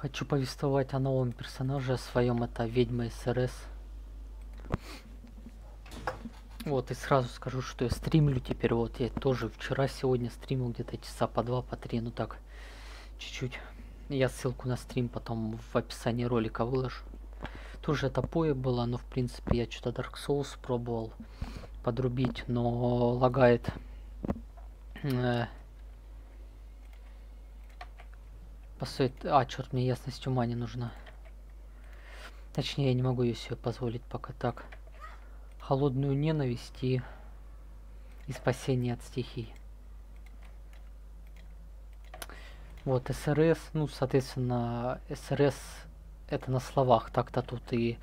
Хочу повествовать о новом персонаже, о своем, это ведьма СРС. Вот, и сразу скажу, что я стримлю теперь, вот, я тоже вчера, сегодня стримил где-то часа по два, по три, ну так, чуть-чуть. Я ссылку на стрим потом в описании ролика выложу. Тоже это поe было, но в принципе я что-то Dark Souls пробовал подрубить, но лагает. Э, Посоет... А, черт, мне ясность ума не нужна. Точнее, я не могу ее себе позволить пока так. Холодную ненависть и... и спасение от стихий. Вот, СРС, ну, соответственно, СРС это на словах. Так-то тут и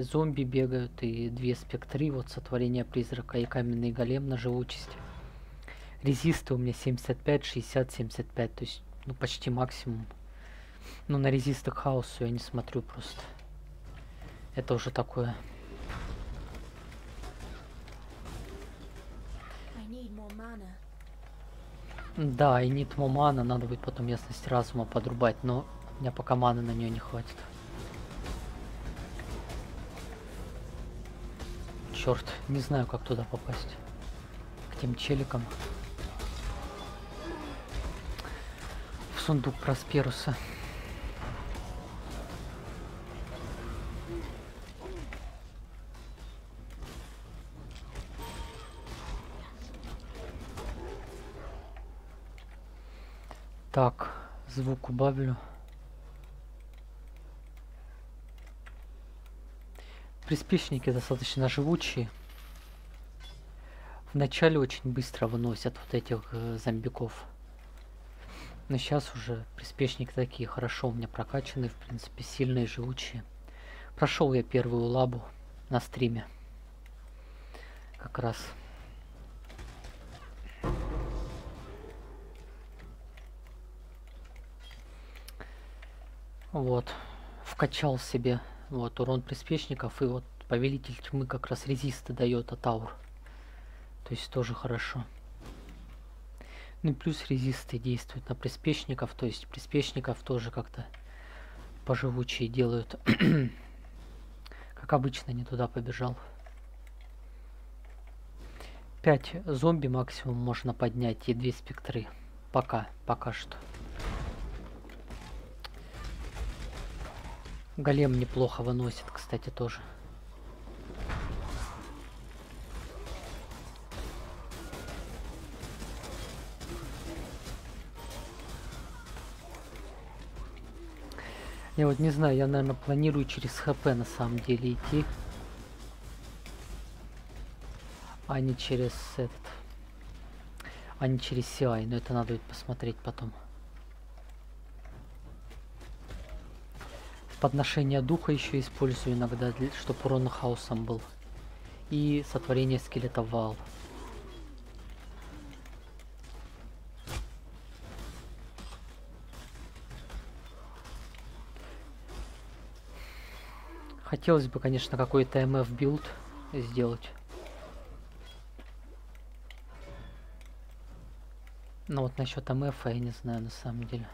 зомби бегают, и две спектры, вот сотворение призрака и каменный голем на живучесть. Резисты у меня 75, 60, 75, то есть ну, почти максимум. Ну, на резистах хаосу я не смотрю просто. Это уже такое. Да, и нет мана, надо будет потом ясность разума подрубать, но у меня пока маны на нее не хватит. Черт, не знаю, как туда попасть. К тем челикам. Сундук Просперуса. Так, звук убавлю. Приспешники достаточно живучие. Вначале очень быстро выносят вот этих э, зомбиков. Но сейчас уже приспешники такие хорошо у меня прокачанные, в принципе, сильные, живучие. Прошел я первую лабу на стриме. Как раз. Вот. Вкачал себе вот урон приспешников и вот повелитель тьмы как раз резисты дает от аур. То есть тоже хорошо. Ну плюс резисты действуют на приспешников, то есть приспешников тоже как-то поживучие делают. как обычно, не туда побежал. 5 зомби максимум можно поднять и 2 спектры. Пока, пока что. Голем неплохо выносит, кстати, тоже. Я вот не знаю, я, наверное, планирую через ХП на самом деле идти. А не через этот... А не через CI, но это надо будет посмотреть потом. Подношение духа еще использую иногда, чтобы урон хаосом был. И сотворение скелета вал. Хотелось бы, конечно, какой-то MF билд сделать. Но вот насчет MF я не знаю на самом деле.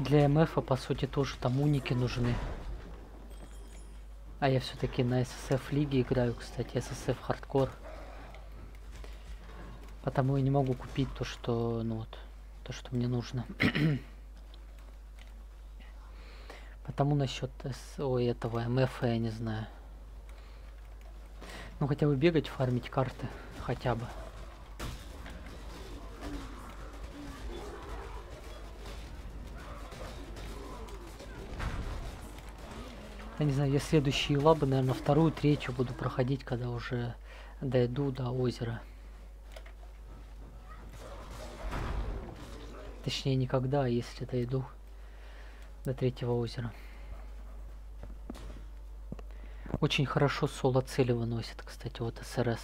Для МФ, по сути, тоже там уники нужны. А я все-таки на SSF лиге играю, кстати, SSF хардкор. Потому я не могу купить то, что, ну вот, то, что мне нужно. Потому насчет ой, этого МФ я не знаю. Ну хотя бы бегать, фармить карты, хотя бы. Я не знаю, я следующие лабы, наверное, вторую, третью буду проходить, когда уже дойду до озера. Точнее, не когда, а если дойду до третьего озера. Очень хорошо соло цели выносит, кстати, вот SRS.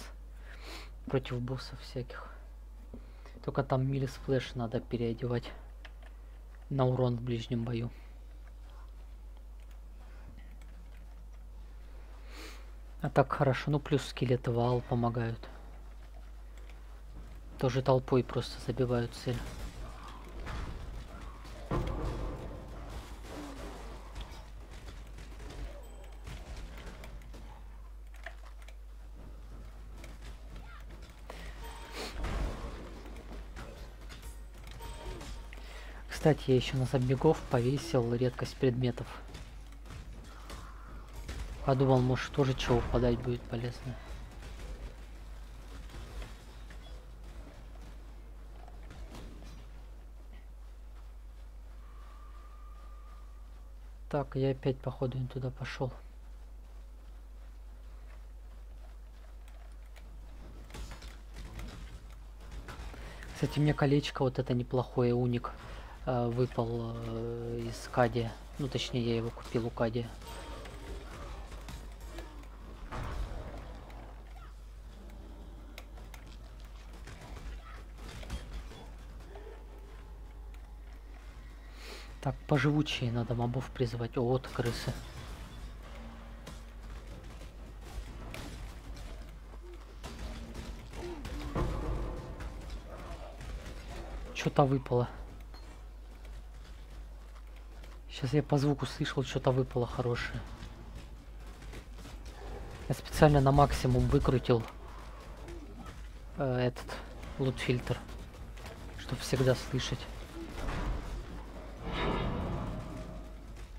Против боссов всяких. Только там melee splash надо переодевать. на урон в ближнем бою. А так хорошо, ну плюс скелеты вал помогают. Тоже толпой просто забивают цель. Кстати, я еще на забегов повесил редкость предметов. Подумал, может тоже чего подать будет полезно. Так, я опять походу не туда пошел. Кстати, мне колечко вот это неплохое, уник, э, выпал э, из Кади. Ну, точнее, я его купил у Кади. Так, поживучие надо мобов призывать. О, вот крысы. Что-то выпало. Сейчас я по звуку слышал, что-то выпало хорошее. Я специально на максимум выкрутил э, этот лут-фильтр, чтобы всегда слышать.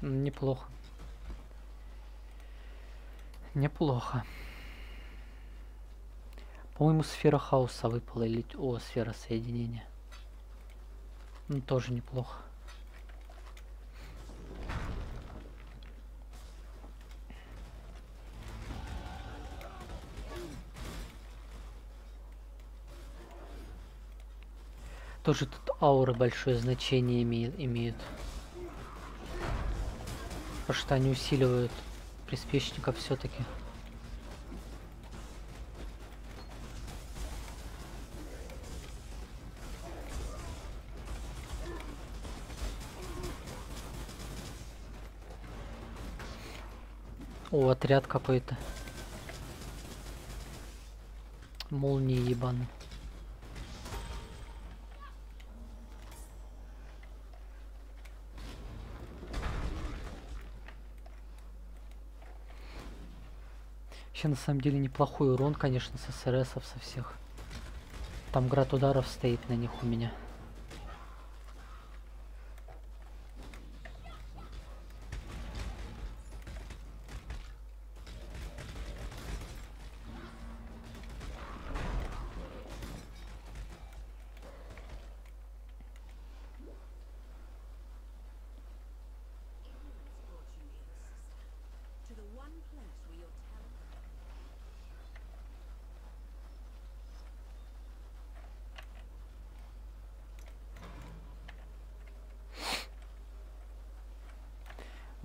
Неплохо. Неплохо. По-моему, сфера хаоса выпала или... О, сфера соединения. Ну, тоже неплохо. Тоже тут ауры большое значение имеют. имеют потому что они усиливают приспешников все-таки. О, отряд какой-то. Молнии ебаный. Вообще, на самом деле, неплохой урон, конечно, с СРСов со всех. Там град ударов стоит на них у меня.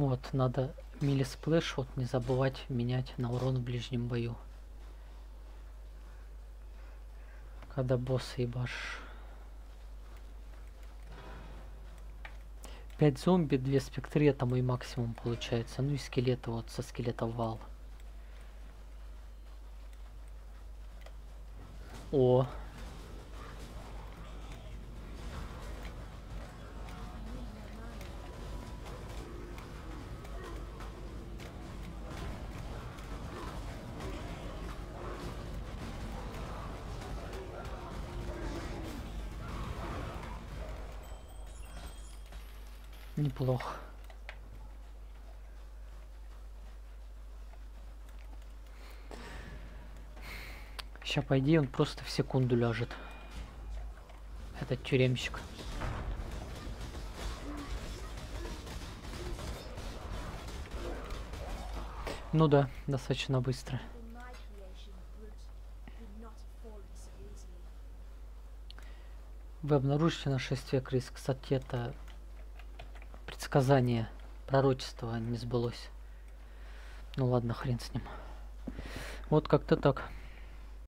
Вот, надо melee splash вот не забывать менять на урон в ближнем бою. Когда босса ебашь. 5 зомби, 2 спектры, это мой максимум получается. Ну и скелеты вот со скелета вал. О, Неплохо. Сейчас, по идее, он просто в секунду ляжет. Этот тюремщик. Ну да, достаточно быстро. Вы обнаружите нашествие крыс. Кстати, это предсказание, пророчество не сбылось. Ну ладно, хрен с ним. Вот как-то так.